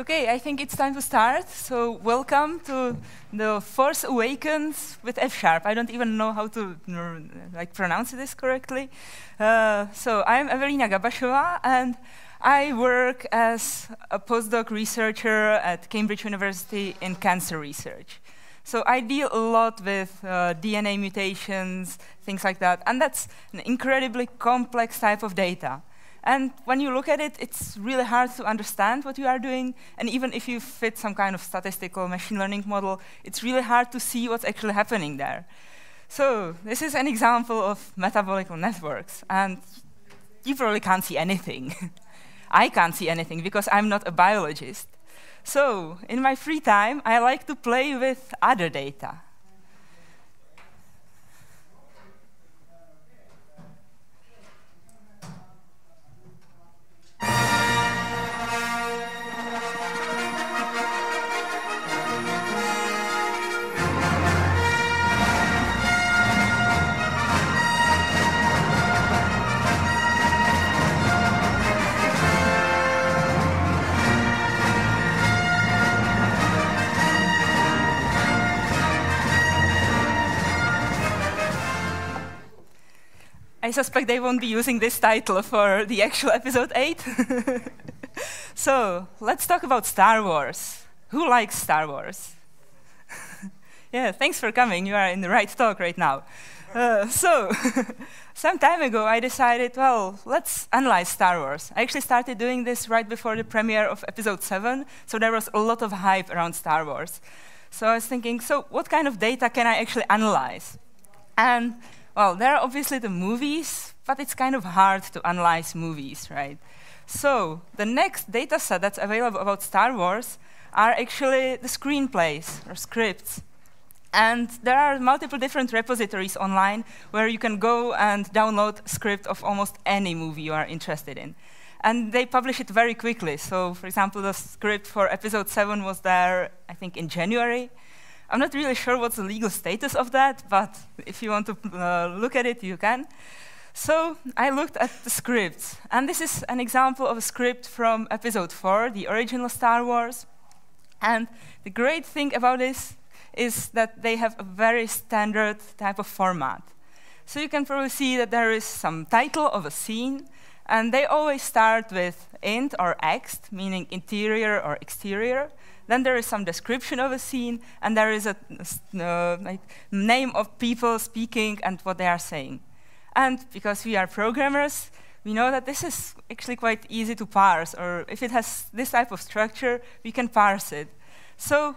Okay, I think it's time to start. So welcome to the Force Awakens with F Sharp. I don't even know how to like pronounce this correctly. Uh, so I'm Evelina Gabasova, and I work as a postdoc researcher at Cambridge University in cancer research. So I deal a lot with uh, DNA mutations, things like that, and that's an incredibly complex type of data. And when you look at it, it's really hard to understand what you are doing. And even if you fit some kind of statistical machine learning model, it's really hard to see what's actually happening there. So this is an example of metabolic networks. And you probably can't see anything. I can't see anything because I'm not a biologist. So in my free time, I like to play with other data. Bye. I suspect they won't be using this title for the actual episode 8. so, let's talk about Star Wars. Who likes Star Wars? yeah, thanks for coming. You are in the right talk right now. Uh, so, some time ago, I decided, well, let's analyze Star Wars. I actually started doing this right before the premiere of Episode 7, so there was a lot of hype around Star Wars. So I was thinking, so what kind of data can I actually analyze? And well, there are obviously the movies, but it's kind of hard to analyze movies, right? So the next data set that's available about Star Wars are actually the screenplays or scripts. And there are multiple different repositories online where you can go and download script of almost any movie you are interested in. And they publish it very quickly. So, for example, the script for episode 7 was there, I think, in January. I'm not really sure what's the legal status of that, but if you want to uh, look at it, you can. So I looked at the scripts, and this is an example of a script from episode 4, the original Star Wars. And the great thing about this is that they have a very standard type of format. So you can probably see that there is some title of a scene, and they always start with int or ext, meaning interior or exterior. Then there is some description of a scene, and there is a uh, like name of people speaking and what they are saying. And because we are programmers, we know that this is actually quite easy to parse, or if it has this type of structure, we can parse it. So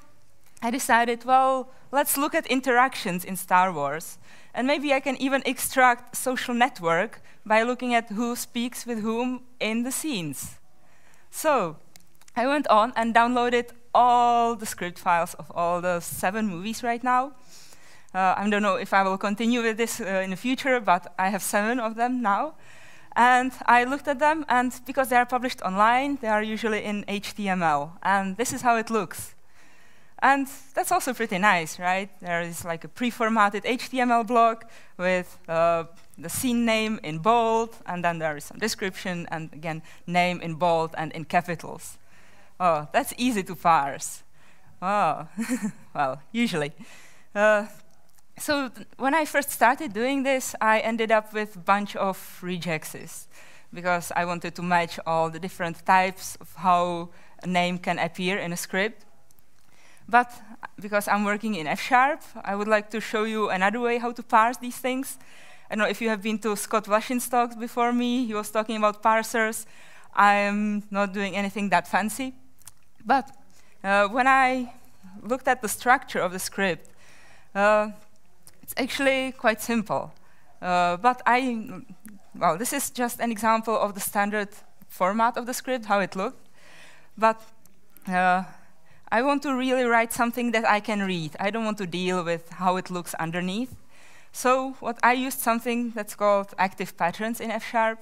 I decided, well, let's look at interactions in Star Wars. And maybe I can even extract social network by looking at who speaks with whom in the scenes. So I went on and downloaded all the script files of all the seven movies right now. Uh, I don't know if I will continue with this uh, in the future, but I have seven of them now. And I looked at them, and because they are published online, they are usually in HTML. And this is how it looks. And that's also pretty nice, right? There is like a pre-formatted HTML block with uh, the scene name in bold, and then there is some description, and again, name in bold and in capitals. Oh, that's easy to parse. Oh, well, usually. Uh, so when I first started doing this, I ended up with a bunch of regexes because I wanted to match all the different types of how a name can appear in a script. But because I'm working in F-sharp, I would like to show you another way how to parse these things. I know if you have been to Scott Wlaschin's talk before me. He was talking about parsers. I'm not doing anything that fancy. But uh, when I looked at the structure of the script, uh, it's actually quite simple. Uh, but I, well, this is just an example of the standard format of the script, how it looked. But uh, I want to really write something that I can read. I don't want to deal with how it looks underneath. So what I used something that's called active patterns in F-sharp.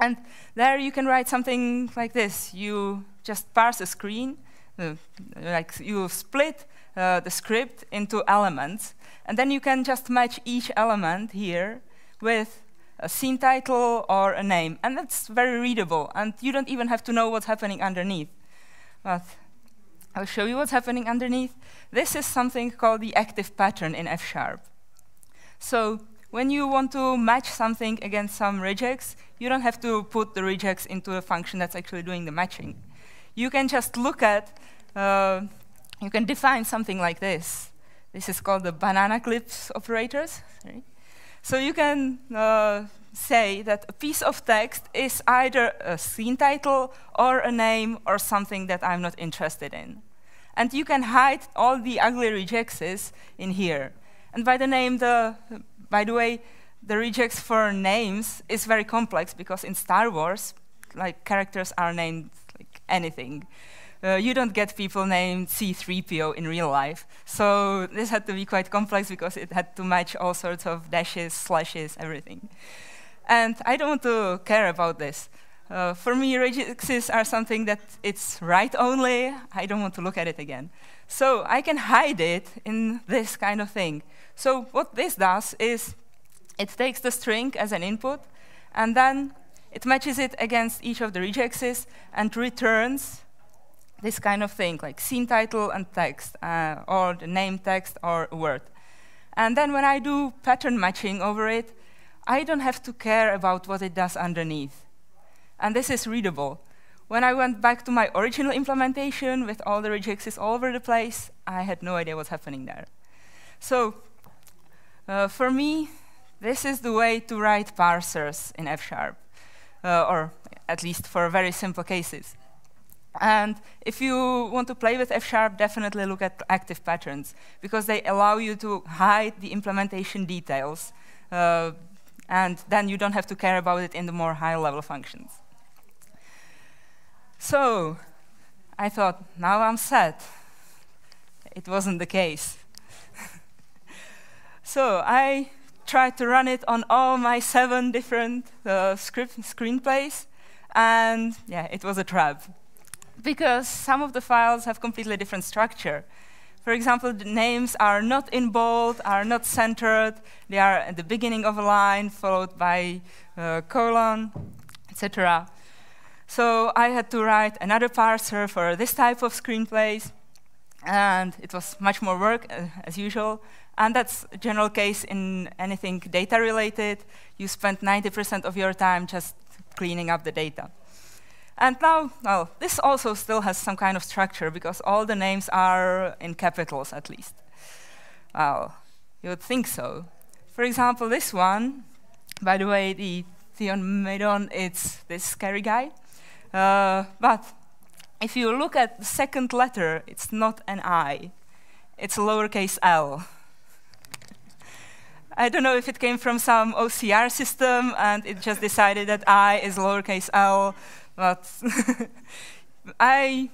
And there you can write something like this. You just parse a screen, uh, like you split uh, the script into elements, and then you can just match each element here with a scene title or a name, and that's very readable, and you don't even have to know what's happening underneath. But I'll show you what's happening underneath. This is something called the active pattern in F sharp. So when you want to match something against some regex, you don't have to put the regex into a function that's actually doing the matching. You can just look at, uh, you can define something like this. This is called the banana clips operators. So you can uh, say that a piece of text is either a scene title or a name or something that I'm not interested in. And you can hide all the ugly regexes in here. And by the name, the, by the way, the regex for names is very complex because in Star Wars, like characters are named anything. Uh, you don't get people named C3PO in real life. So this had to be quite complex because it had to match all sorts of dashes, slashes, everything. And I don't want to care about this. Uh, for me, regexes are something that it's right only. I don't want to look at it again. So I can hide it in this kind of thing. So what this does is it takes the string as an input, and then it matches it against each of the regexes and returns this kind of thing, like scene title and text, uh, or the name text or word. And then when I do pattern matching over it, I don't have to care about what it does underneath. And this is readable. When I went back to my original implementation with all the regexes all over the place, I had no idea what's happening there. So uh, for me, this is the way to write parsers in F-sharp, uh, or at least for very simple cases. And if you want to play with F-sharp, definitely look at active patterns, because they allow you to hide the implementation details uh, and then you don't have to care about it in the more high-level functions. So I thought, now I'm set. It wasn't the case. so I tried to run it on all my seven different uh, script screenplays, and yeah, it was a trap. Because some of the files have completely different structure. For example, the names are not in bold, are not centered, they are at the beginning of a line, followed by a colon, etc. So I had to write another parser for this type of screenplays, and it was much more work, uh, as usual. And that's a general case in anything data related. You spend 90% of your time just cleaning up the data. And now, well, this also still has some kind of structure because all the names are in capitals at least. Well, you would think so. For example, this one, by the way, the Tion Medon, it's this scary guy. Uh, but if you look at the second letter, it's not an I, it's a lowercase l. I don't know if it came from some OCR system and it just decided that I is lowercase l, but I,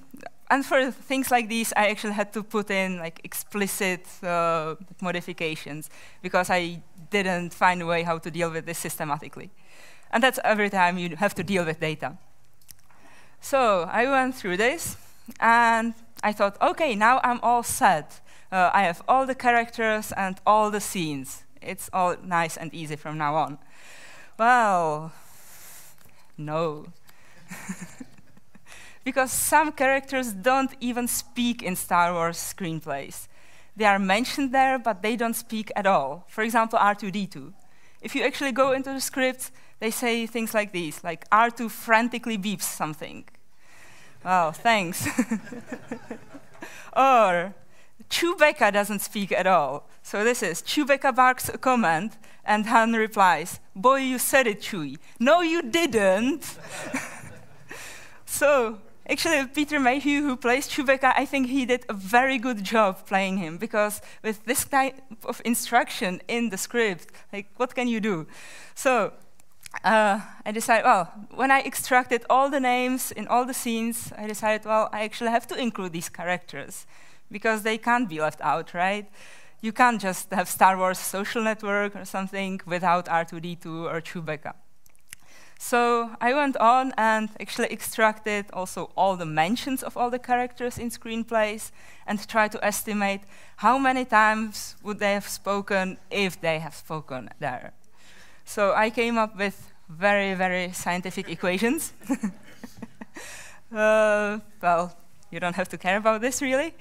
and for things like these, I actually had to put in like explicit uh, modifications because I didn't find a way how to deal with this systematically. And that's every time you have to deal with data. So I went through this, and I thought, OK, now I'm all set. Uh, I have all the characters and all the scenes. It's all nice and easy from now on. Well, no. because some characters don't even speak in Star Wars screenplays. They are mentioned there, but they don't speak at all. For example, R2-D2. If you actually go into the script, they say things like these, like R2 frantically beeps something. Oh, thanks. or Chewbacca doesn't speak at all. So this is Chewbacca barks a command, and Han replies, Boy, you said it, Chewie. No, you didn't. So actually, Peter Mayhew, who plays Chewbacca, I think he did a very good job playing him because with this type of instruction in the script, like what can you do? So uh, I decided, well, when I extracted all the names in all the scenes, I decided, well, I actually have to include these characters because they can't be left out, right? You can't just have Star Wars social network or something without R2-D2 or Chewbacca. So I went on and actually extracted also all the mentions of all the characters in screenplays and tried to estimate how many times would they have spoken if they have spoken there. So I came up with very, very scientific equations. uh, well, you don't have to care about this really.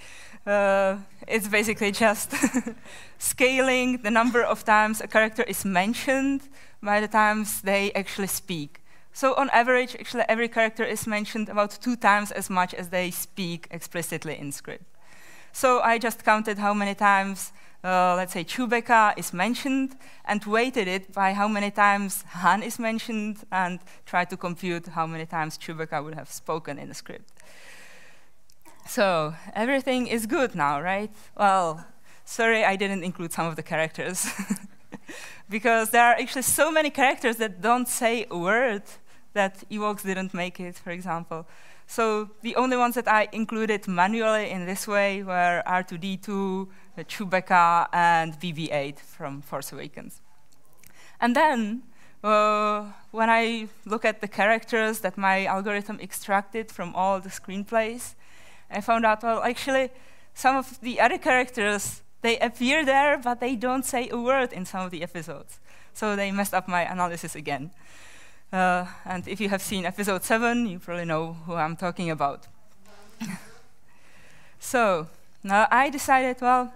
Uh, it's basically just scaling the number of times a character is mentioned by the times they actually speak. So on average, actually every character is mentioned about two times as much as they speak explicitly in script. So I just counted how many times, uh, let's say, Chewbacca is mentioned and weighted it by how many times Han is mentioned and tried to compute how many times Chewbacca would have spoken in the script. So everything is good now, right? Well, sorry I didn't include some of the characters. because there are actually so many characters that don't say a word that Ewoks didn't make it, for example. So the only ones that I included manually in this way were R2-D2, Chewbacca, and BB-8 from Force Awakens. And then, uh, when I look at the characters that my algorithm extracted from all the screenplays, I found out, well, actually, some of the other characters, they appear there, but they don't say a word in some of the episodes. So they messed up my analysis again. Uh, and if you have seen episode 7, you probably know who I'm talking about. so now I decided, well,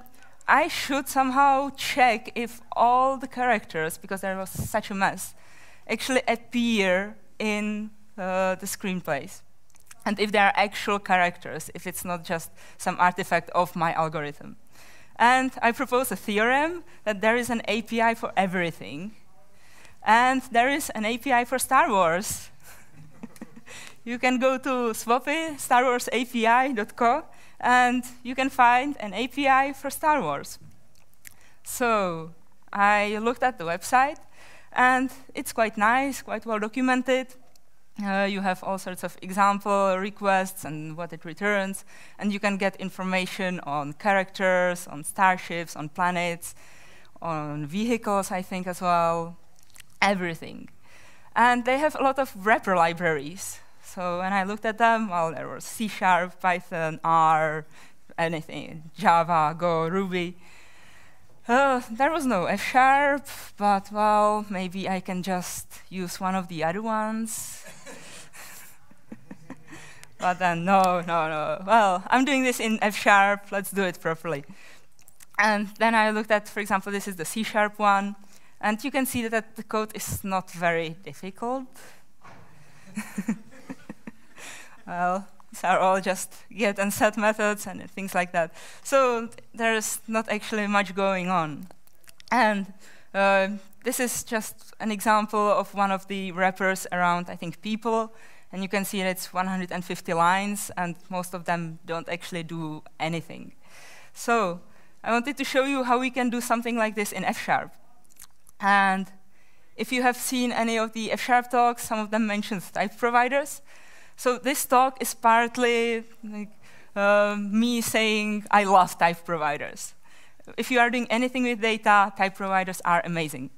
I should somehow check if all the characters, because there was such a mess, actually appear in uh, the screenplays and if they are actual characters, if it's not just some artifact of my algorithm. And I propose a theorem that there is an API for everything. And there is an API for Star Wars. you can go to SWAPI, starwarsapi.co, and you can find an API for Star Wars. So I looked at the website, and it's quite nice, quite well documented. Uh, you have all sorts of example requests and what it returns, and you can get information on characters, on starships, on planets, on vehicles, I think, as well, everything. And they have a lot of wrapper libraries. So when I looked at them, well, there was C Sharp, Python, R, anything, Java, Go, Ruby. Uh, there was no F sharp, but well, maybe I can just use one of the other ones. but then, no, no, no. Well, I'm doing this in F sharp, let's do it properly. And then I looked at, for example, this is the C sharp one, and you can see that the code is not very difficult. well, these are all just get and set methods and things like that. So there's not actually much going on. And uh, this is just an example of one of the wrappers around, I think, people. And you can see it's 150 lines, and most of them don't actually do anything. So I wanted to show you how we can do something like this in F-sharp. And if you have seen any of the F-sharp talks, some of them mention type providers. So this talk is partly like, uh, me saying I love type providers. If you are doing anything with data, type providers are amazing.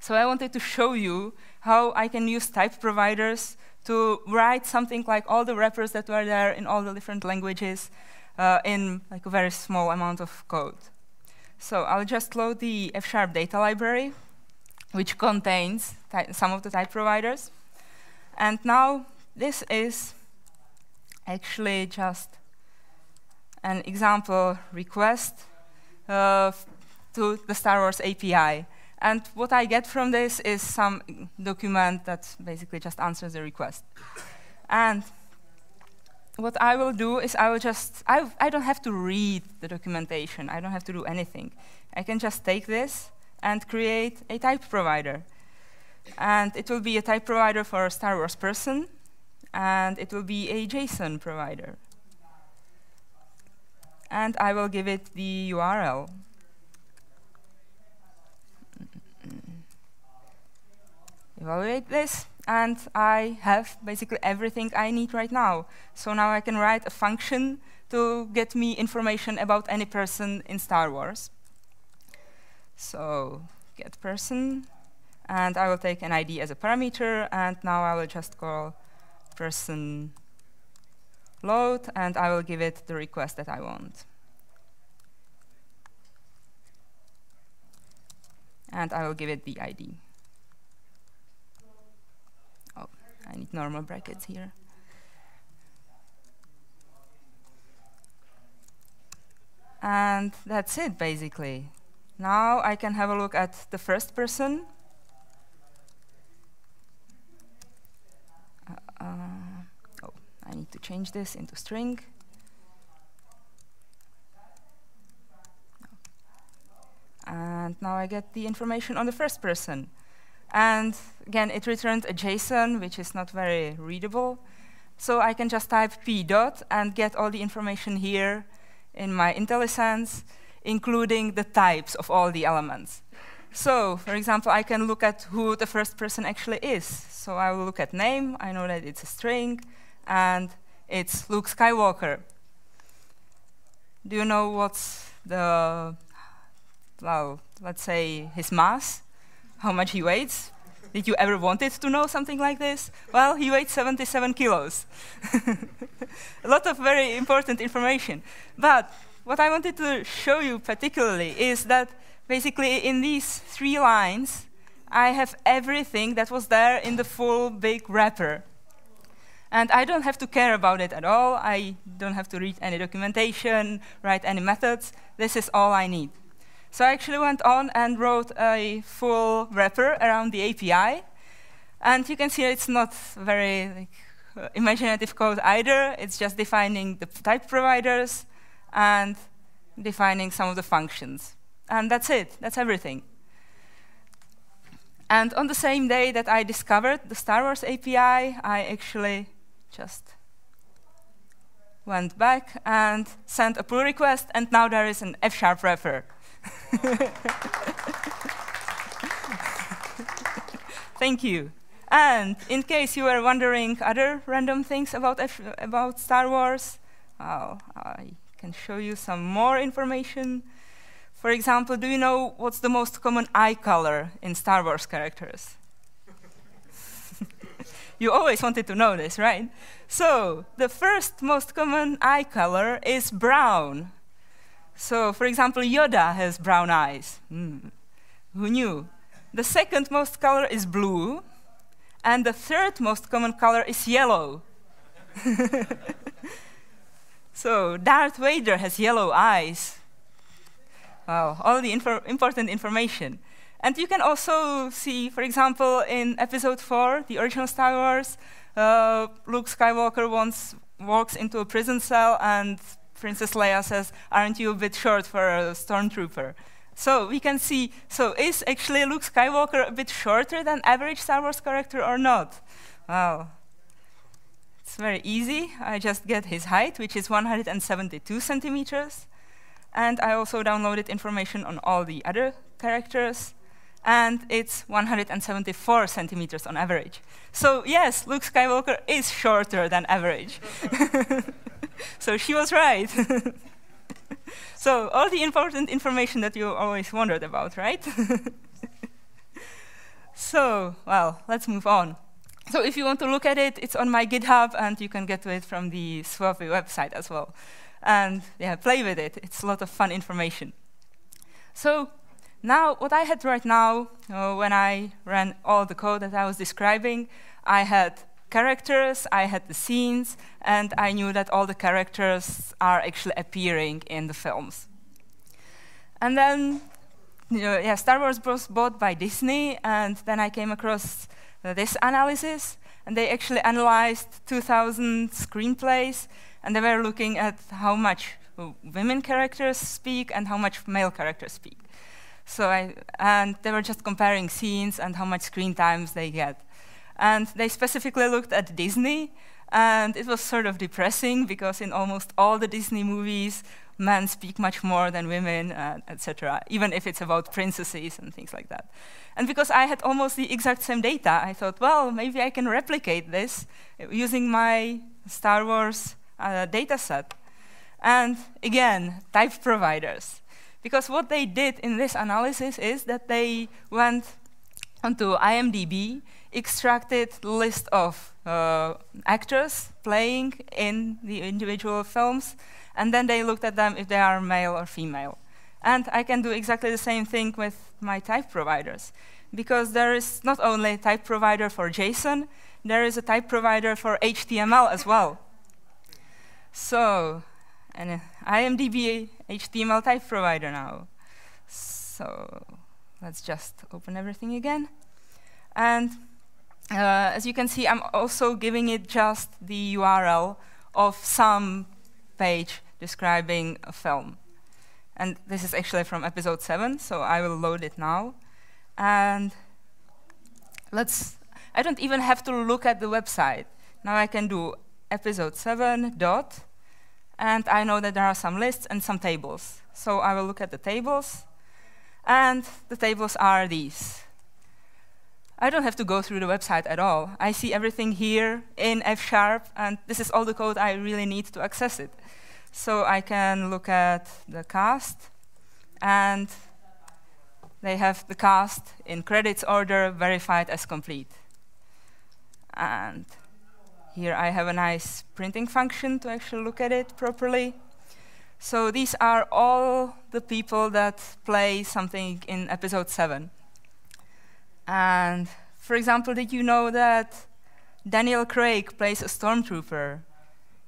So I wanted to show you how I can use type providers to write something like all the wrappers that were there in all the different languages uh, in like a very small amount of code. So I'll just load the F-sharp data library, which contains some of the type providers. And now this is actually just an example request uh, to the Star Wars API. And what I get from this is some document that basically just answers the request. And what I will do is I will just, I, I don't have to read the documentation. I don't have to do anything. I can just take this and create a type provider. And it will be a type provider for a Star Wars person and it will be a JSON provider. And I will give it the URL. Evaluate this, and I have basically everything I need right now. So now I can write a function to get me information about any person in Star Wars. So get person, and I will take an ID as a parameter, and now I will just call person load, and I will give it the request that I want. And I will give it the ID. Oh, I need normal brackets here. And that's it, basically. Now I can have a look at the first person. Uh, uh, oh, I need to change this into string. And now I get the information on the first person. And again, it returned a JSON, which is not very readable. So I can just type p dot and get all the information here in my IntelliSense, including the types of all the elements. So, for example, I can look at who the first person actually is. So I will look at name, I know that it's a string, and it's Luke Skywalker. Do you know what's the, well, let's say his mass? How much he weighs? Did you ever wanted to know something like this? Well, he weighed 77 kilos. a lot of very important information. But what I wanted to show you particularly is that basically in these three lines, I have everything that was there in the full big wrapper. And I don't have to care about it at all. I don't have to read any documentation, write any methods. This is all I need. So I actually went on and wrote a full wrapper around the API. And you can see it's not very like, imaginative code either. It's just defining the type providers and defining some of the functions. And that's it. That's everything. And on the same day that I discovered the Star Wars API, I actually just went back and sent a pull request, and now there is an F-sharp wrapper. Thank you. And in case you were wondering other random things about, F about Star Wars, I can show you some more information. For example, do you know what's the most common eye color in Star Wars characters? You always wanted to know this, right? So, the first most common eye color is brown. So, for example, Yoda has brown eyes. Mm. Who knew? The second most color is blue, and the third most common color is yellow. so, Darth Vader has yellow eyes. Wow, all the info important information. And you can also see, for example, in episode 4, the original Star Wars, uh, Luke Skywalker once walks into a prison cell and Princess Leia says, aren't you a bit short for a stormtrooper? So we can see, so is actually Luke Skywalker a bit shorter than average Star Wars character or not? Well, it's very easy. I just get his height, which is 172 centimeters. And I also downloaded information on all the other characters. And it's 174 centimeters on average. So yes, Luke Skywalker is shorter than average. so she was right. so all the important information that you always wondered about, right? so, well, let's move on. So if you want to look at it, it's on my GitHub, and you can get to it from the SWAPI website as well. And yeah, play with it. It's a lot of fun information. So now, what I had right now, uh, when I ran all the code that I was describing, I had characters, I had the scenes, and I knew that all the characters are actually appearing in the films. And then, you know, yeah, Star Wars was bought by Disney, and then I came across uh, this analysis, and they actually analyzed 2,000 screenplays, and they were looking at how much women characters speak and how much male characters speak. So I, and they were just comparing scenes and how much screen times they get. And they specifically looked at Disney, and it was sort of depressing because in almost all the Disney movies, men speak much more than women, uh, etc., even if it's about princesses and things like that. And because I had almost the exact same data, I thought, well, maybe I can replicate this using my Star Wars uh, data set. And again, type providers. Because what they did in this analysis is that they went onto IMDb extracted list of uh, actors playing in the individual films, and then they looked at them if they are male or female. And I can do exactly the same thing with my type providers, because there is not only a type provider for JSON, there is a type provider for HTML as well. So, an IMDb HTML type provider now. So let's just open everything again. And uh, as you can see, I'm also giving it just the URL of some page describing a film. And this is actually from episode 7, so I will load it now. And let's, I don't even have to look at the website. Now I can do episode 7 dot, and I know that there are some lists and some tables. So I will look at the tables, and the tables are these. I don't have to go through the website at all. I see everything here in F Sharp, and this is all the code I really need to access it. So I can look at the cast, and they have the cast in credits order verified as complete. And here I have a nice printing function to actually look at it properly. So these are all the people that play something in episode 7. And for example, did you know that Daniel Craig plays a stormtrooper?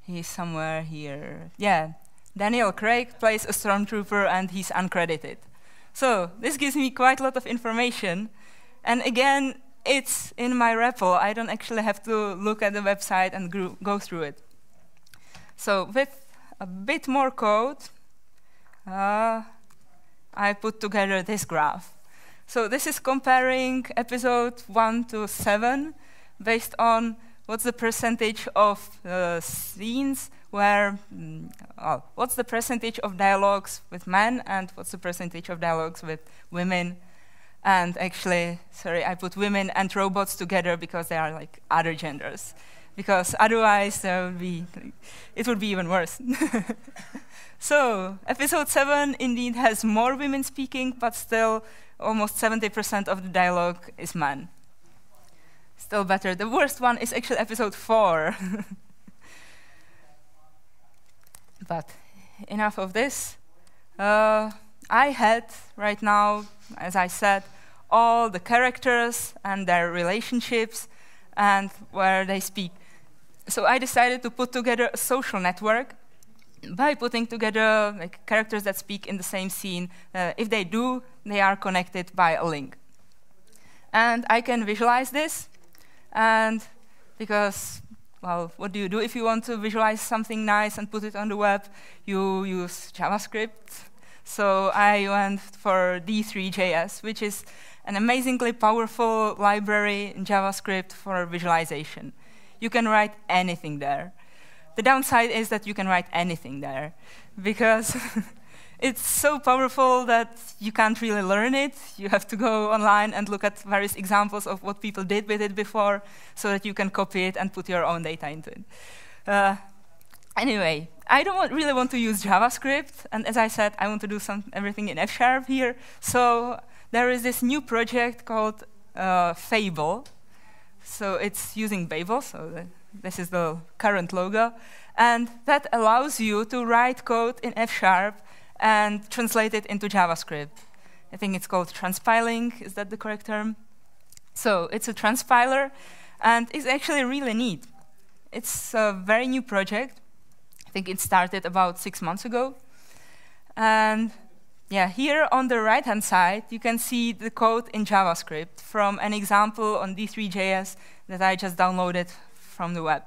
He's somewhere here. Yeah, Daniel Craig plays a stormtrooper and he's uncredited. So this gives me quite a lot of information. And again, it's in my REPL. I don't actually have to look at the website and go through it. So with a bit more code, uh, I put together this graph. So this is comparing episode 1 to 7 based on what's the percentage of uh, scenes where, mm, oh, what's the percentage of dialogues with men and what's the percentage of dialogues with women. And actually, sorry, I put women and robots together because they are like other genders. Because otherwise, there would be, it would be even worse. so, episode 7 indeed has more women speaking, but still almost 70% of the dialogue is men. Still better. The worst one is actually episode 4. but enough of this. Uh, I had right now, as I said, all the characters and their relationships and where they speak. So I decided to put together a social network by putting together like, characters that speak in the same scene. Uh, if they do, they are connected by a link. And I can visualize this, and because, well, what do you do if you want to visualize something nice and put it on the web? You use JavaScript. So I went for D3.js, which is an amazingly powerful library in JavaScript for visualization. You can write anything there. The downside is that you can write anything there because it's so powerful that you can't really learn it. You have to go online and look at various examples of what people did with it before so that you can copy it and put your own data into it. Uh, anyway, I don't want, really want to use JavaScript, and as I said, I want to do some, everything in F Sharp here. So there is this new project called uh, Fable. So it's using Babel, so this is the current logo. And that allows you to write code in F Sharp and translate it into JavaScript. I think it's called transpiling, is that the correct term? So it's a transpiler, and it's actually really neat. It's a very new project. I think it started about six months ago. And yeah, here on the right-hand side, you can see the code in JavaScript from an example on D3.js that I just downloaded from the web.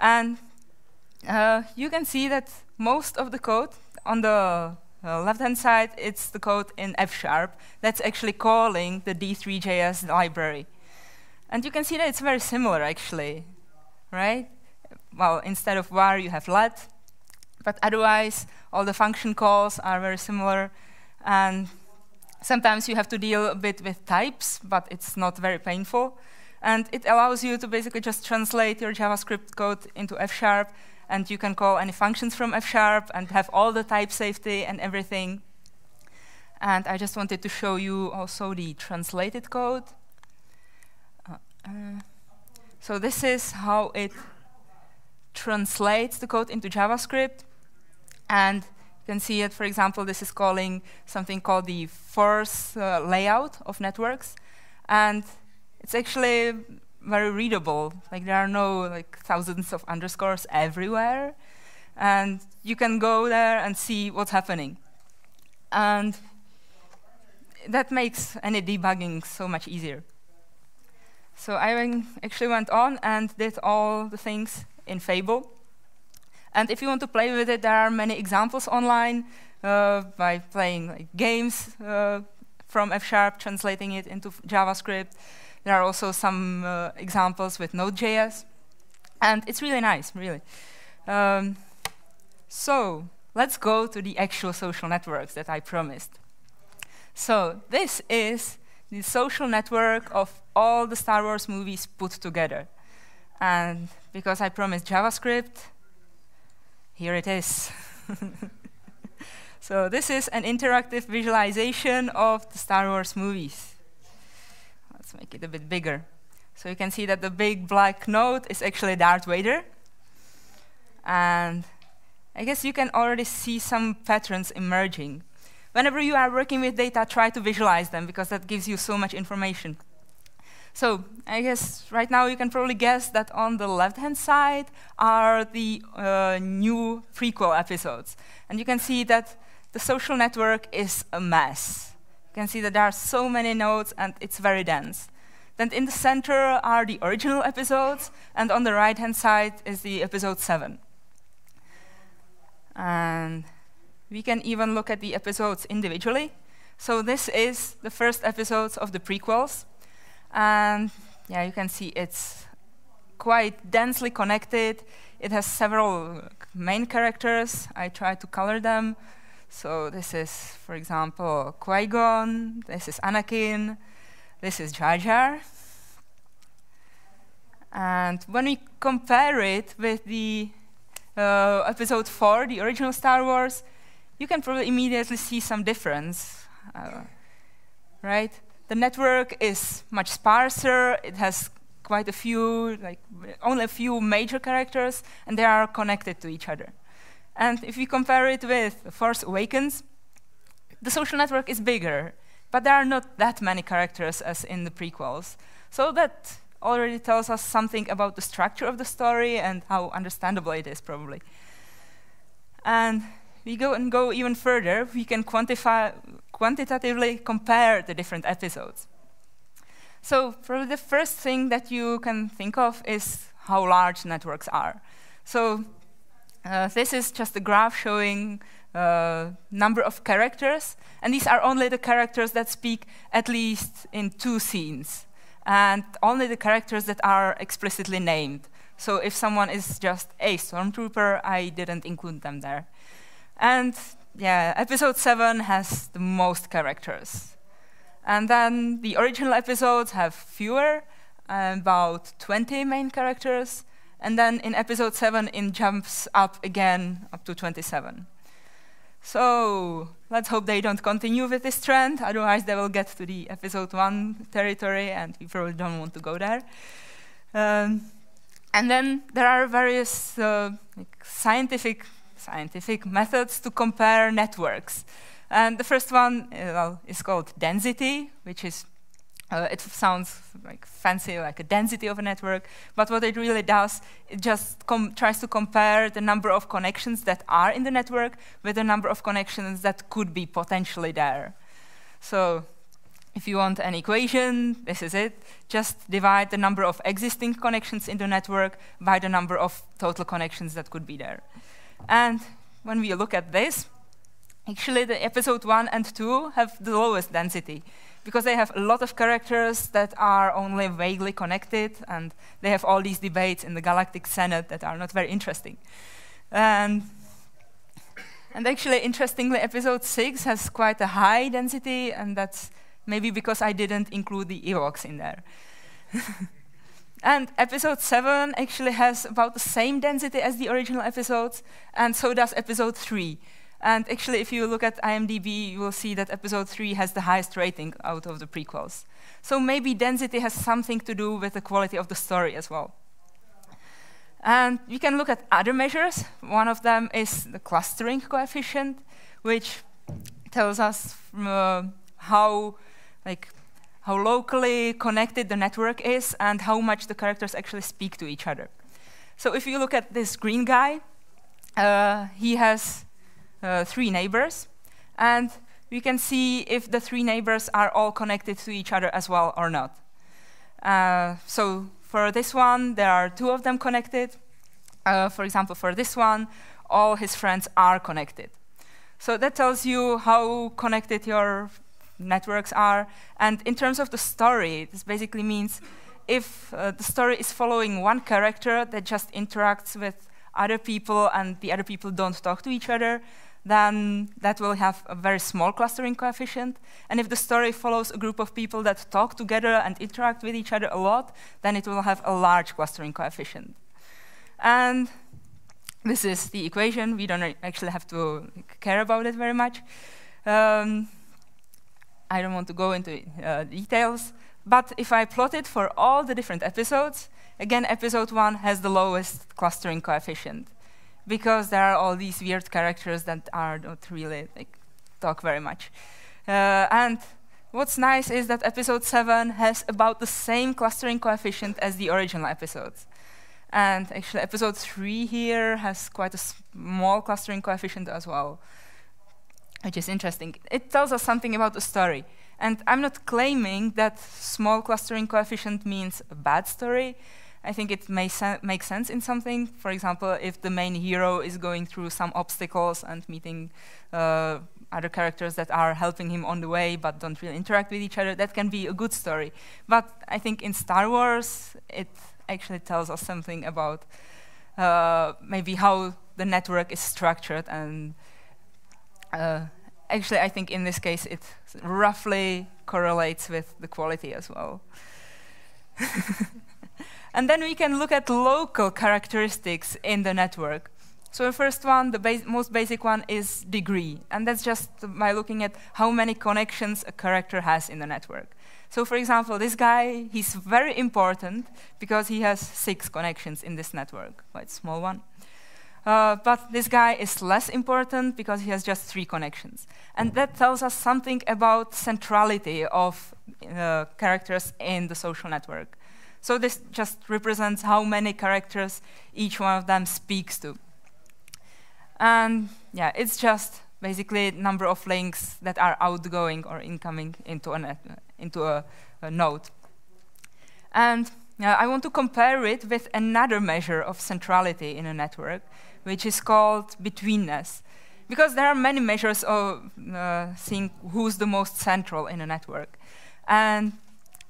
And uh, you can see that most of the code on the uh, left-hand side, it's the code in F-sharp that's actually calling the D3.js library. And you can see that it's very similar, actually, right? Well, instead of var, you have let, but otherwise, all the function calls are very similar. And sometimes you have to deal a bit with types, but it's not very painful. And it allows you to basically just translate your JavaScript code into F sharp, and you can call any functions from F sharp and have all the type safety and everything. And I just wanted to show you also the translated code. Uh, uh, so this is how it translates the code into JavaScript. And you can see it, for example, this is calling something called the force uh, layout of networks. And it's actually very readable. Like there are no like thousands of underscores everywhere. And you can go there and see what's happening. And that makes any debugging so much easier. So I actually went on and did all the things in Fable. And if you want to play with it, there are many examples online uh, by playing like, games uh, from F Sharp, translating it into JavaScript. There are also some uh, examples with Node.js. And it's really nice, really. Um, so let's go to the actual social networks that I promised. So this is the social network of all the Star Wars movies put together. And because I promised JavaScript, here it is. so this is an interactive visualization of the Star Wars movies. Let's make it a bit bigger. So you can see that the big black node is actually Darth Vader. And I guess you can already see some patterns emerging. Whenever you are working with data, try to visualize them because that gives you so much information. So I guess right now you can probably guess that on the left-hand side are the uh, new prequel episodes. And you can see that the social network is a mess. You can see that there are so many nodes and it's very dense. Then in the center are the original episodes, and on the right-hand side is the episode 7. And we can even look at the episodes individually. So this is the first episodes of the prequels. And yeah, you can see it's quite densely connected. It has several main characters. I try to color them. So this is, for example, Qui-Gon. This is Anakin. This is Jar Jar. And when we compare it with the uh, episode 4, the original Star Wars, you can probably immediately see some difference, uh, right? The network is much sparser. It has quite a few, like only a few major characters, and they are connected to each other. And if we compare it with Force Awakens, the social network is bigger, but there are not that many characters as in the prequels. So that already tells us something about the structure of the story and how understandable it is, probably. And we go and go even further. We can quantify, quantitatively compare the different episodes. So probably the first thing that you can think of is how large networks are. So uh, this is just a graph showing uh, number of characters, and these are only the characters that speak at least in two scenes, and only the characters that are explicitly named. So if someone is just a stormtrooper, I didn't include them there. And yeah, episode 7 has the most characters. And then the original episodes have fewer, about 20 main characters. And then in episode 7, it jumps up again up to 27. So let's hope they don't continue with this trend, otherwise they will get to the episode 1 territory, and we probably don't want to go there. Um, and then there are various uh, like scientific scientific methods to compare networks. And the first one uh, well, is called density, which is, uh, it sounds like fancy, like a density of a network, but what it really does, it just tries to compare the number of connections that are in the network with the number of connections that could be potentially there. So if you want an equation, this is it. Just divide the number of existing connections in the network by the number of total connections that could be there. And when we look at this, actually the episode 1 and 2 have the lowest density because they have a lot of characters that are only vaguely connected and they have all these debates in the Galactic Senate that are not very interesting. And, and actually, interestingly, episode 6 has quite a high density and that's maybe because I didn't include the Ewoks in there. And episode 7 actually has about the same density as the original episodes, and so does episode 3. And actually, if you look at IMDb, you will see that episode 3 has the highest rating out of the prequels. So maybe density has something to do with the quality of the story as well. And you can look at other measures. One of them is the clustering coefficient, which tells us uh, how like how locally connected the network is, and how much the characters actually speak to each other. So if you look at this green guy, uh, he has uh, three neighbors, and we can see if the three neighbors are all connected to each other as well or not. Uh, so for this one, there are two of them connected. Uh, for example, for this one, all his friends are connected. So that tells you how connected your networks are. And in terms of the story, this basically means if uh, the story is following one character that just interacts with other people and the other people don't talk to each other, then that will have a very small clustering coefficient. And if the story follows a group of people that talk together and interact with each other a lot, then it will have a large clustering coefficient. And this is the equation. We don't actually have to care about it very much. Um, I don't want to go into uh, details, but if I plot it for all the different episodes, again, episode one has the lowest clustering coefficient because there are all these weird characters that are not really like, talk very much. Uh, and what's nice is that episode 7 has about the same clustering coefficient as the original episodes. And actually, episode 3 here has quite a small clustering coefficient as well, which is interesting. It tells us something about the story. And I'm not claiming that small clustering coefficient means a bad story. I think it may sen make sense in something. For example, if the main hero is going through some obstacles and meeting uh, other characters that are helping him on the way but don't really interact with each other, that can be a good story. But I think in Star Wars, it actually tells us something about uh, maybe how the network is structured and uh, actually I think in this case it roughly correlates with the quality as well. And then we can look at local characteristics in the network. So the first one, the bas most basic one, is degree. And that's just by looking at how many connections a character has in the network. So for example, this guy, he's very important because he has six connections in this network, quite small one. Uh, but this guy is less important because he has just three connections. And that tells us something about centrality of uh, characters in the social network. So this just represents how many characters each one of them speaks to. And yeah, it's just basically number of links that are outgoing or incoming into a, into a, a node. And I want to compare it with another measure of centrality in a network, which is called betweenness. Because there are many measures of uh, seeing who's the most central in a network. And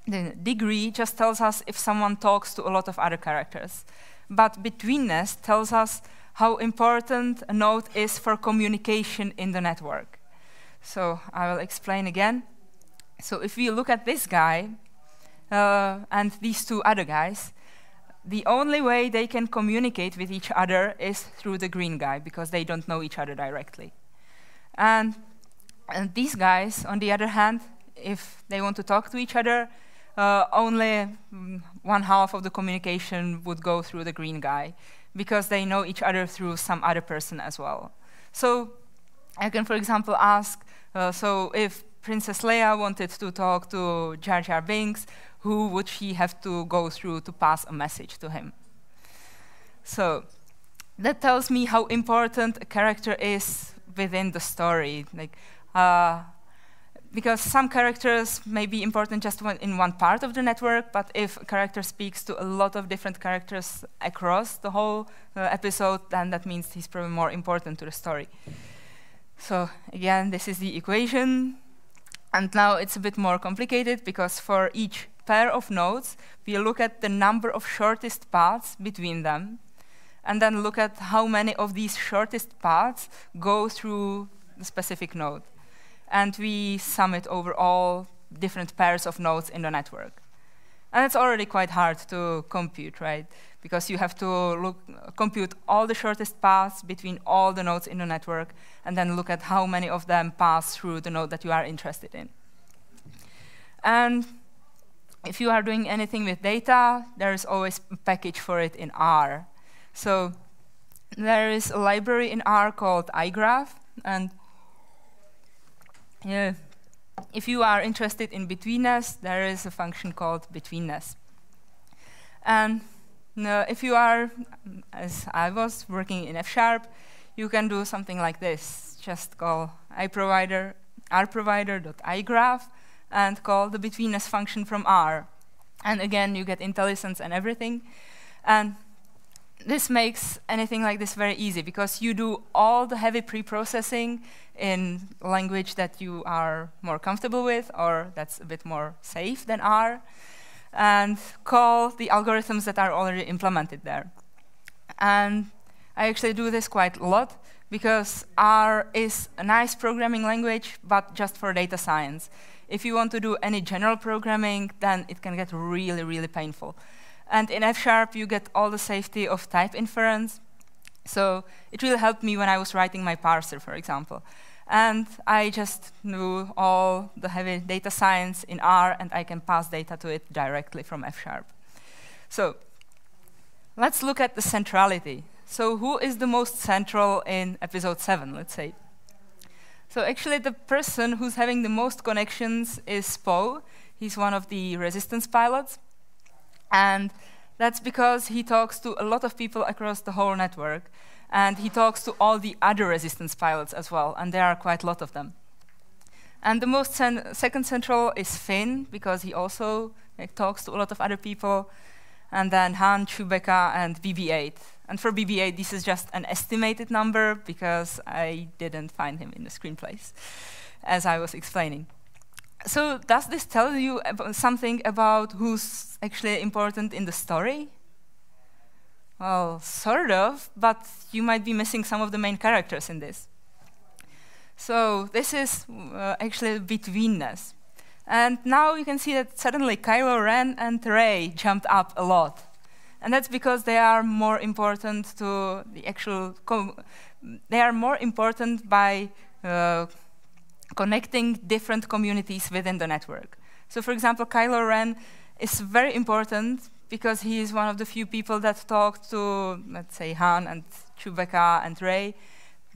the degree just tells us if someone talks to a lot of other characters. But betweenness tells us how important a node is for communication in the network. So I will explain again. So if we look at this guy uh, and these two other guys, the only way they can communicate with each other is through the green guy because they don't know each other directly. And, and these guys, on the other hand, if they want to talk to each other, uh, only mm, one half of the communication would go through the green guy because they know each other through some other person as well. So I can, for example, ask, uh, so if Princess Leia wanted to talk to Jar Jar Binks, who would she have to go through to pass a message to him? So that tells me how important a character is within the story. Like, uh, because some characters may be important just one in one part of the network, but if a character speaks to a lot of different characters across the whole uh, episode, then that means he's probably more important to the story. So again, this is the equation. And now it's a bit more complicated because for each pair of nodes, we look at the number of shortest paths between them, and then look at how many of these shortest paths go through the specific node and we sum it over all different pairs of nodes in the network. And it's already quite hard to compute, right? Because you have to look, compute all the shortest paths between all the nodes in the network, and then look at how many of them pass through the node that you are interested in. And if you are doing anything with data, there is always a package for it in R. So there is a library in R called igraph, and yeah. If you are interested in betweenness, there is a function called betweenness. And uh, if you are, as I was, working in F Sharp, you can do something like this. Just call RProvider, rprovider.igraph, and call the betweenness function from R. And again, you get IntelliSense and everything. And this makes anything like this very easy because you do all the heavy pre-processing in language that you are more comfortable with or that's a bit more safe than R and call the algorithms that are already implemented there. And I actually do this quite a lot because R is a nice programming language, but just for data science. If you want to do any general programming, then it can get really, really painful. And in F Sharp, you get all the safety of type inference. So it really helped me when I was writing my parser, for example. And I just knew all the heavy data science in R, and I can pass data to it directly from F Sharp. So let's look at the centrality. So who is the most central in episode 7, let's say? So actually, the person who's having the most connections is Poe. He's one of the resistance pilots. And that's because he talks to a lot of people across the whole network. And he talks to all the other resistance pilots as well, and there are quite a lot of them. And the most second central is Finn, because he also like, talks to a lot of other people. And then Han, Chewbacca, and BB-8. And for BB-8, this is just an estimated number, because I didn't find him in the screenplays, as I was explaining. So does this tell you about something about who's actually important in the story? Well, sort of, but you might be missing some of the main characters in this. So this is uh, actually betweenness. And now you can see that suddenly Kylo Ren and Rey jumped up a lot. And that's because they are more important to the actual, they are more important by uh, connecting different communities within the network. So for example, Kylo Ren is very important because he is one of the few people that talked to, let's say, Han and Chewbacca and Rey,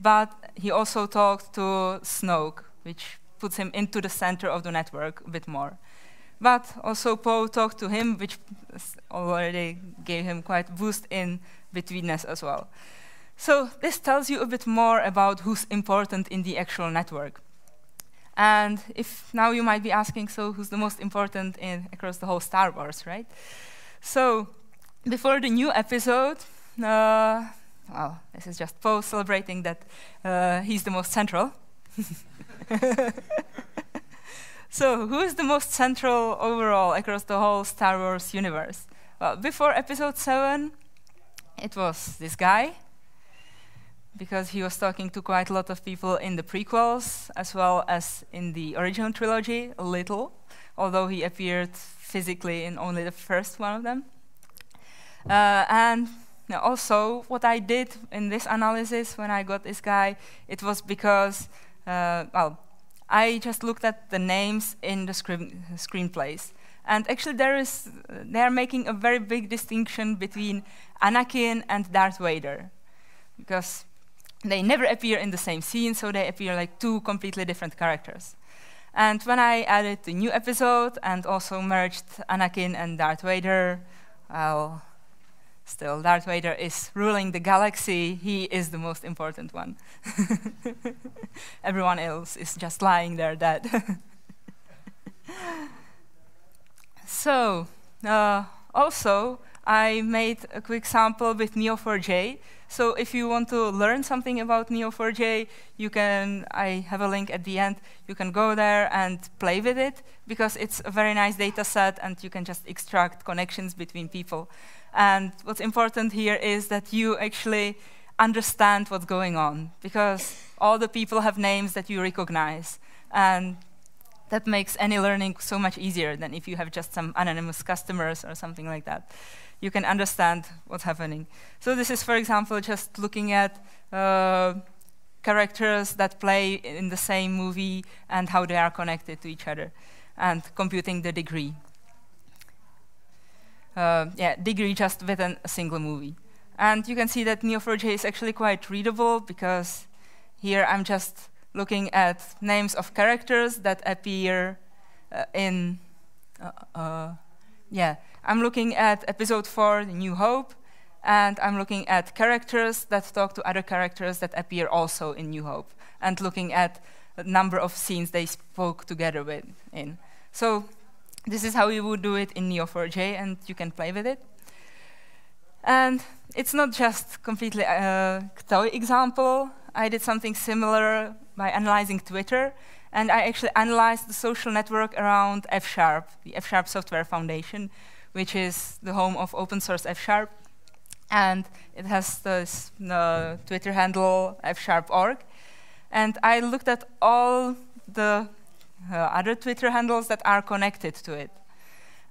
but he also talked to Snoke, which puts him into the center of the network a bit more. But also Poe talked to him, which already gave him quite boost in betweenness as well. So this tells you a bit more about who's important in the actual network. And if now you might be asking, so who's the most important in, across the whole Star Wars, right? So before the new episode, uh, well, this is just Poe celebrating that uh, he's the most central. so who is the most central overall across the whole Star Wars universe? Well, before episode 7, it was this guy, because he was talking to quite a lot of people in the prequels as well as in the original trilogy, a little, although he appeared physically in only the first one of them. Uh, and also, what I did in this analysis when I got this guy, it was because, uh, well, I just looked at the names in the screen screenplays. And actually, there is, they are making a very big distinction between Anakin and Darth Vader. Because they never appear in the same scene, so they appear like two completely different characters. And when I added the new episode and also merged Anakin and Darth Vader, well, still, Darth Vader is ruling the galaxy. He is the most important one. Everyone else is just lying there dead. so, uh, also, I made a quick sample with Neo4j so if you want to learn something about Neo4j, you can, I have a link at the end, you can go there and play with it because it's a very nice data set and you can just extract connections between people. And what's important here is that you actually understand what's going on because all the people have names that you recognize. And that makes any learning so much easier than if you have just some anonymous customers or something like that you can understand what's happening. So this is, for example, just looking at uh, characters that play in the same movie and how they are connected to each other, and computing the degree. Uh, yeah, degree just within a single movie. And you can see that Neo4j is actually quite readable because here I'm just looking at names of characters that appear uh, in, uh, uh, yeah, I'm looking at episode 4, The New Hope, and I'm looking at characters that talk to other characters that appear also in New Hope, and looking at the number of scenes they spoke together with in. So this is how we would do it in Neo4j, and you can play with it. And it's not just completely a toy example. I did something similar by analyzing Twitter, and I actually analyzed the social network around F-sharp, the F-sharp Software Foundation, which is the home of open source F-sharp. And it has this uh, Twitter handle, fsharp.org. And I looked at all the uh, other Twitter handles that are connected to it.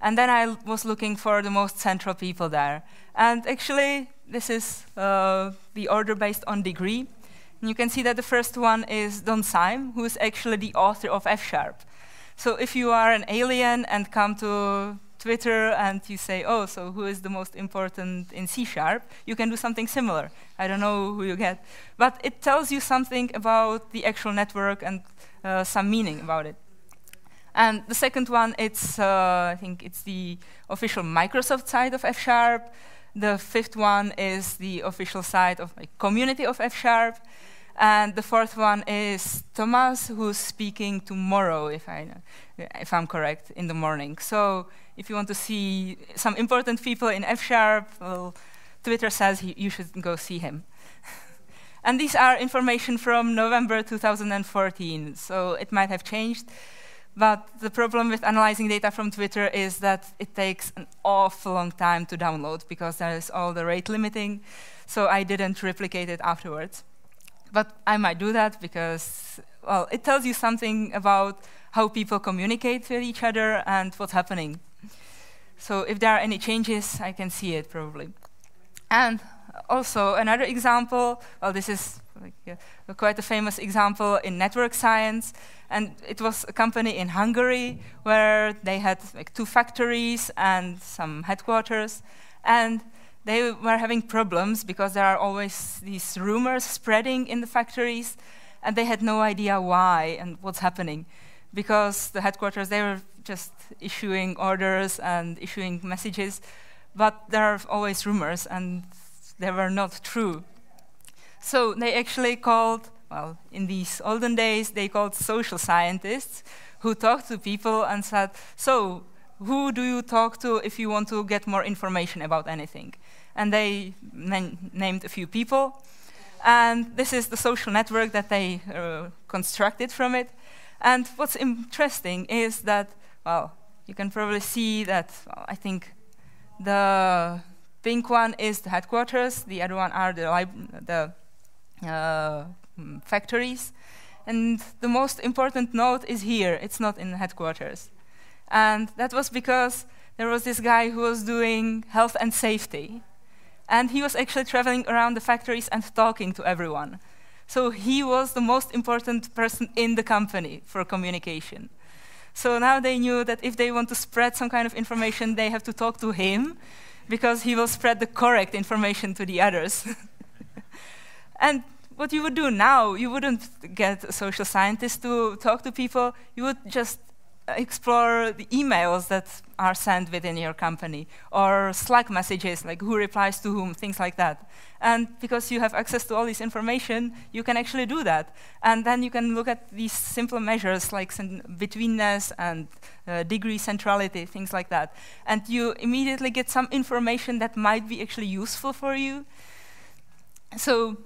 And then I was looking for the most central people there. And actually, this is uh, the order based on degree. And you can see that the first one is Don Syme, who is actually the author of F Sharp. So if you are an alien and come to Twitter and you say, oh, so who is the most important in C Sharp, you can do something similar. I don't know who you get. But it tells you something about the actual network and uh, some meaning about it. And the second one, it's, uh, I think it's the official Microsoft side of F Sharp. The fifth one is the official side of like, community of F Sharp. And the fourth one is Tomas, who's speaking tomorrow, if, I, if I'm correct, in the morning. So if you want to see some important people in F Sharp, well, Twitter says he, you should go see him. and these are information from November 2014, so it might have changed. But the problem with analyzing data from Twitter is that it takes an awful long time to download because there is all the rate limiting. So I didn't replicate it afterwards. But I might do that because, well, it tells you something about how people communicate with each other and what's happening. So if there are any changes, I can see it probably. And also another example, well, this is like, uh, quite a famous example in network science. And it was a company in Hungary where they had like two factories and some headquarters. And they were having problems because there are always these rumors spreading in the factories. And they had no idea why and what's happening. Because the headquarters, they were just issuing orders and issuing messages. But there are always rumors, and they were not true. So they actually called, well, in these olden days, they called social scientists who talked to people and said, so who do you talk to if you want to get more information about anything? And they named a few people. And this is the social network that they uh, constructed from it. And what's interesting is that, well, you can probably see that, well, I think the pink one is the headquarters, the other one are the, the uh, mm, factories. And the most important node is here, it's not in the headquarters. And that was because there was this guy who was doing health and safety. And he was actually traveling around the factories and talking to everyone. So he was the most important person in the company for communication. So now they knew that if they want to spread some kind of information, they have to talk to him because he will spread the correct information to the others. And what you would do now, you wouldn't get a social scientist to talk to people. You would just explore the emails that are sent within your company or Slack messages, like who replies to whom, things like that. And because you have access to all this information, you can actually do that. And then you can look at these simple measures like betweenness and uh, degree centrality, things like that. And you immediately get some information that might be actually useful for you. So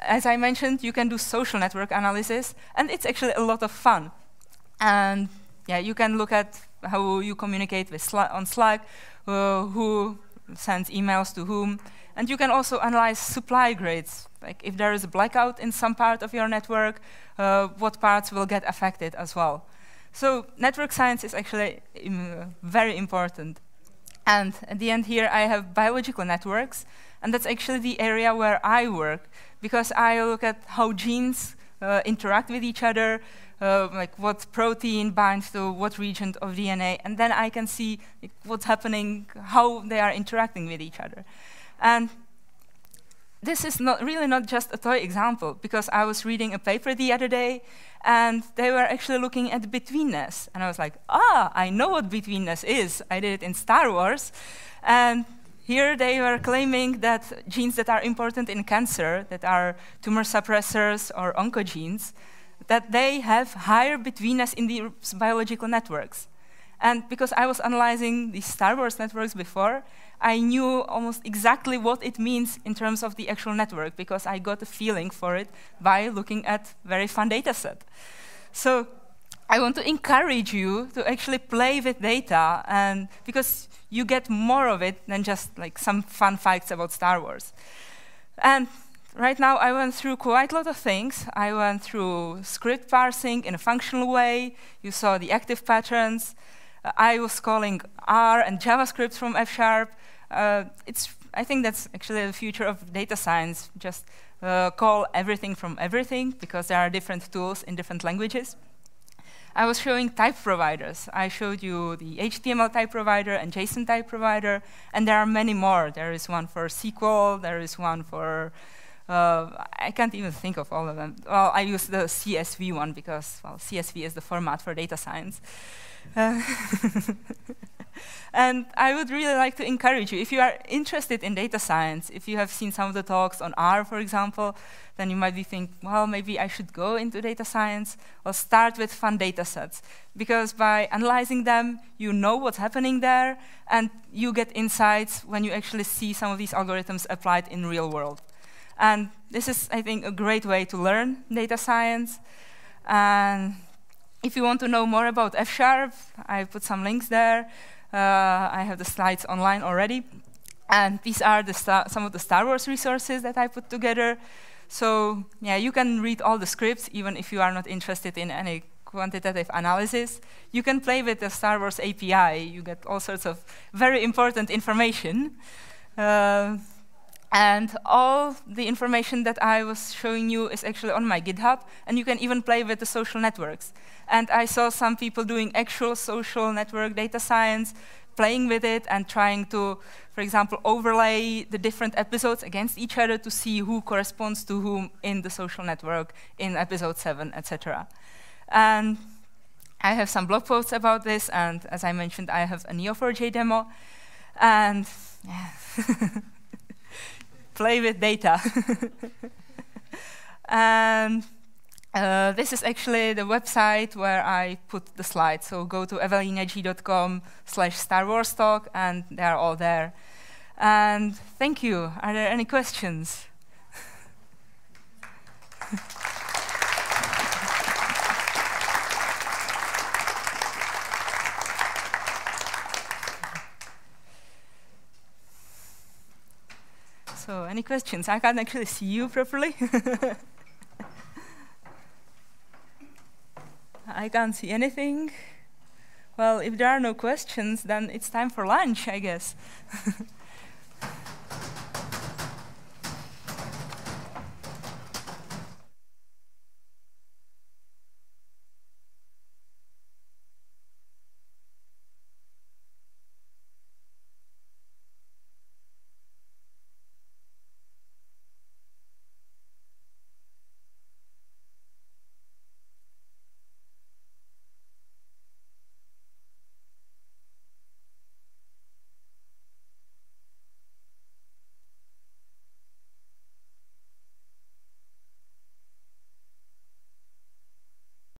as I mentioned, you can do social network analysis, and it's actually a lot of fun. And yeah, you can look at how you communicate with on Slack, uh, who sends emails to whom, and you can also analyze supply grids. Like if there is a blackout in some part of your network, uh, what parts will get affected as well. So network science is actually um, very important. And at the end here, I have biological networks, and that's actually the area where I work because I look at how genes uh, interact with each other, uh, like what protein binds to what region of DNA, and then I can see like, what's happening, how they are interacting with each other. And this is not really not just a toy example, because I was reading a paper the other day, and they were actually looking at betweenness. And I was like, ah, I know what betweenness is. I did it in Star Wars. And here they were claiming that genes that are important in cancer, that are tumor suppressors or oncogenes, that they have higher betweenness in the biological networks. And because I was analyzing these Star Wars networks before, I knew almost exactly what it means in terms of the actual network because I got a feeling for it by looking at very fun data set. So I want to encourage you to actually play with data and because you get more of it than just like some fun facts about Star Wars. And right now I went through quite a lot of things. I went through script parsing in a functional way. You saw the active patterns. Uh, I was calling R and JavaScript from F Sharp. Uh, it's, I think that's actually the future of data science. Just uh, call everything from everything because there are different tools in different languages. I was showing type providers. I showed you the HTML type provider and JSON type provider, and there are many more. There is one for SQL, there is one for, uh, I can't even think of all of them. Well, I use the CSV one because, well, CSV is the format for data science. Uh And I would really like to encourage you, if you are interested in data science, if you have seen some of the talks on R, for example, then you might be thinking, well, maybe I should go into data science. or start with fun data sets. Because by analyzing them, you know what's happening there, and you get insights when you actually see some of these algorithms applied in real world. And this is, I think, a great way to learn data science. And if you want to know more about F-sharp, I put some links there. Uh, I have the slides online already. And these are the some of the Star Wars resources that I put together. So yeah, you can read all the scripts, even if you are not interested in any quantitative analysis. You can play with the Star Wars API. You get all sorts of very important information. Uh, and all the information that I was showing you is actually on my GitHub, and you can even play with the social networks. And I saw some people doing actual social network data science, playing with it and trying to, for example, overlay the different episodes against each other to see who corresponds to whom in the social network in episode 7, etc. And I have some blog posts about this, and as I mentioned, I have a Neo4j demo. And yeah, play with data. and uh, this is actually the website where I put the slides. So go to evelinag.com slash Star Wars talk, and they're all there. And thank you. Are there any questions? so, any questions? I can't actually see you properly. I can't see anything. Well, if there are no questions, then it's time for lunch, I guess.